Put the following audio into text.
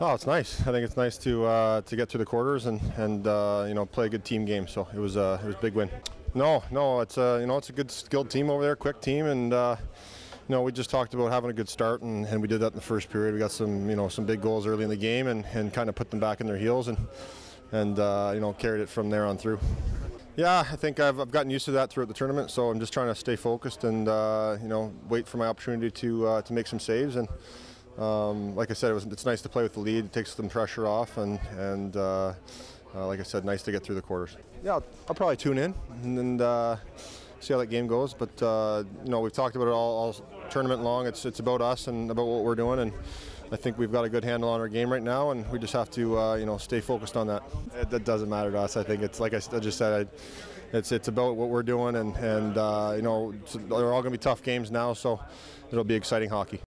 Oh, it's nice. I think it's nice to uh, to get through the quarters and and uh, you know play a good team game. So it was uh, it was a big win. No, no, it's a you know it's a good skilled team over there, quick team, and uh, you know we just talked about having a good start, and, and we did that in the first period. We got some you know some big goals early in the game, and, and kind of put them back in their heels, and and uh, you know carried it from there on through. Yeah, I think I've, I've gotten used to that throughout the tournament, so I'm just trying to stay focused and uh, you know wait for my opportunity to uh, to make some saves and. Um, like I said, it was, it's nice to play with the lead. It takes some pressure off, and and uh, uh, like I said, nice to get through the quarters. Yeah, I'll, I'll probably tune in and, uh, see how that game goes. But uh, you know, we've talked about it all, all, tournament long. It's it's about us and about what we're doing, and I think we've got a good handle on our game right now, and we just have to uh, you know stay focused on that. It, it, doesn't matter to us. I think it's like I, I just said. I, it's it's about what we're doing, and and uh, you know they're all going to be tough games now, so it'll be exciting hockey.